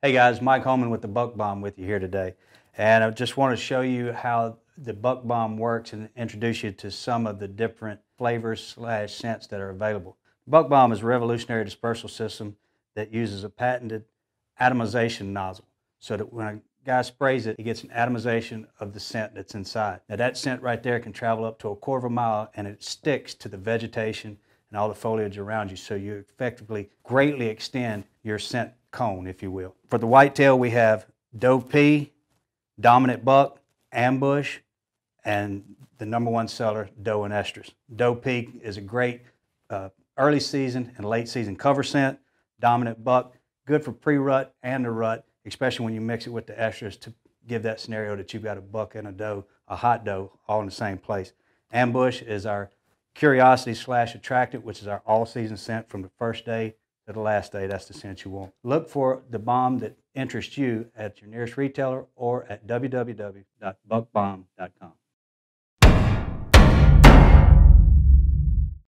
Hey guys, Mike Homan with the Buck Bomb with you here today. And I just want to show you how the Buck Bomb works and introduce you to some of the different flavors slash scents that are available. Buck Bomb is a revolutionary dispersal system that uses a patented atomization nozzle so that when a guy sprays it, he gets an atomization of the scent that's inside. Now that scent right there can travel up to a quarter of a mile and it sticks to the vegetation and all the foliage around you so you effectively greatly extend your scent cone, if you will. For the whitetail, we have Doe P, Dominant Buck, Ambush, and the number one seller, Doe and Estrus. Doe P is a great uh, early season and late season cover scent. Dominant Buck, good for pre-rut and the rut, especially when you mix it with the estrus to give that scenario that you've got a buck and a doe, a hot doe, all in the same place. Ambush is our curiosity slash attractant, which is our all-season scent from the first day to the last day. That's the scent you want. Look for the bomb that interests you at your nearest retailer or at www.buckbomb.com.